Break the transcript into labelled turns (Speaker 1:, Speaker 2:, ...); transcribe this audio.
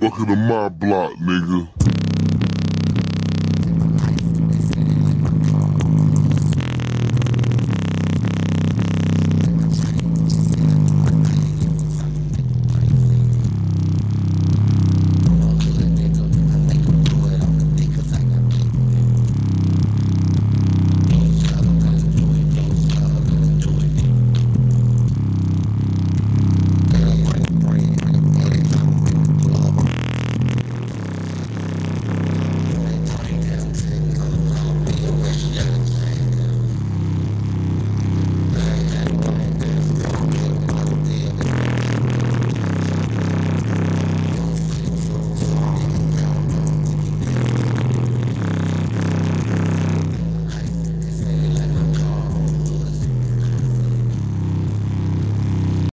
Speaker 1: Welcome to my block, nigga.